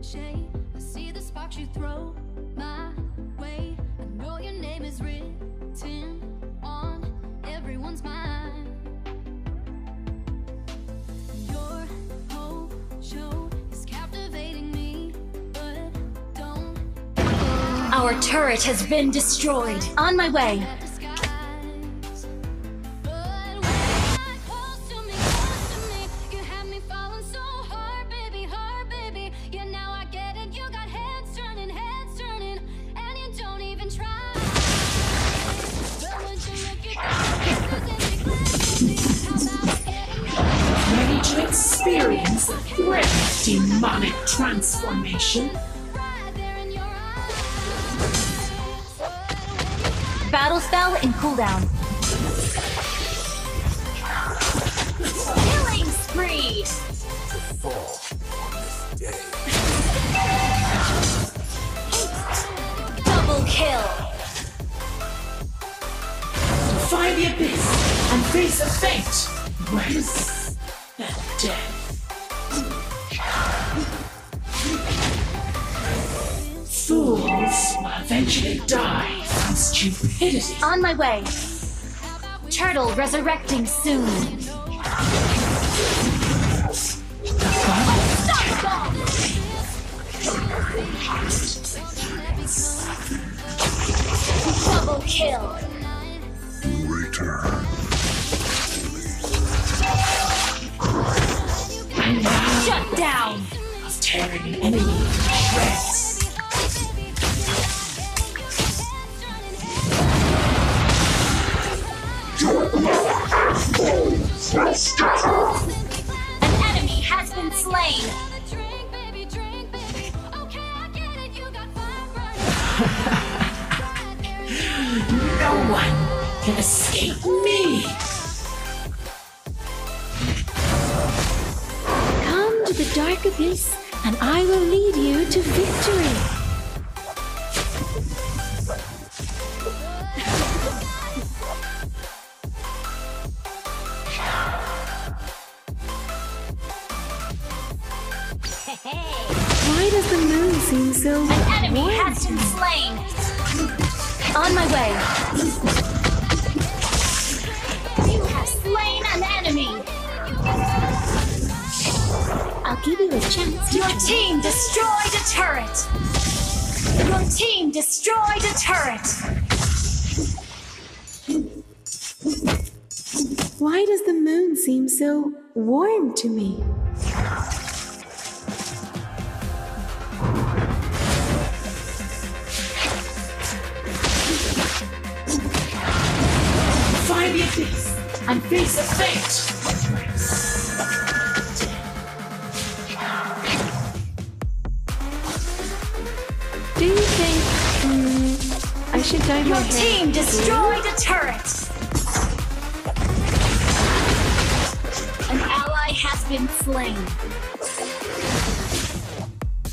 ricochet. I see the sparks you throw my way. I know your name is written on everyone's mind. Your whole show is captivating me, but don't Our turret has been destroyed. On my way. Experience the thrill of demonic transformation? right there in your eyes? Battle spell in cooldown. Killing spree. Double kill. Defy the abyss and face the fate worse than death. Fools will eventually die from stupidity. On my way. Turtle resurrecting soon. Double kill. Return. Shut down. of tearing an enemy to shreds. An enemy has been slain. Drink, baby, drink, baby. Okay, I get it. You got fire. No one can escape me. Come to the dark abyss, and I will lead you to victory. Seem so An enemy warm has been slain. On my way. You have slain an enemy. I'll give you a chance Your team destroyed a turret. Your team destroyed a turret. Why does the moon seem so warm to me? And face the fate worse than death. Do you think hmm, I should dye my Your team destroyed a turret. An ally has been slain.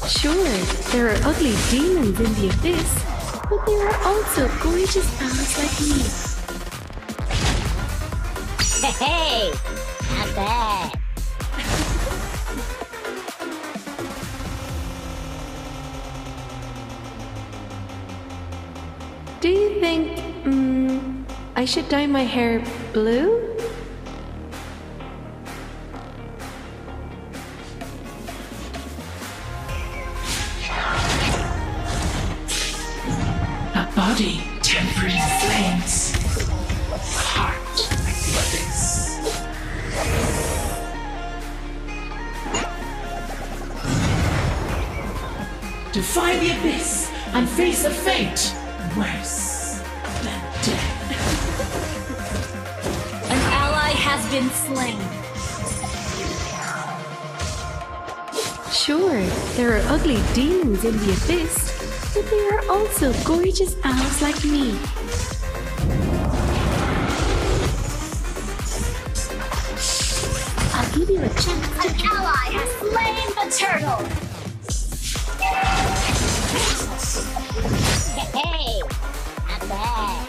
Sure, there are ugly demons in the abyss, but there are also gorgeous owls like me. Hey, not bad. Do you think mm, I should dye my hair blue? A body tempered in flames. Heart like the. Defy the abyss and face a fate worse than death. An ally has been slain. Sure, there are ugly demons in the abyss, but there are also gorgeous owls like me. give you a chance. An ally has slain the turtle. Hey, hey, I'm back.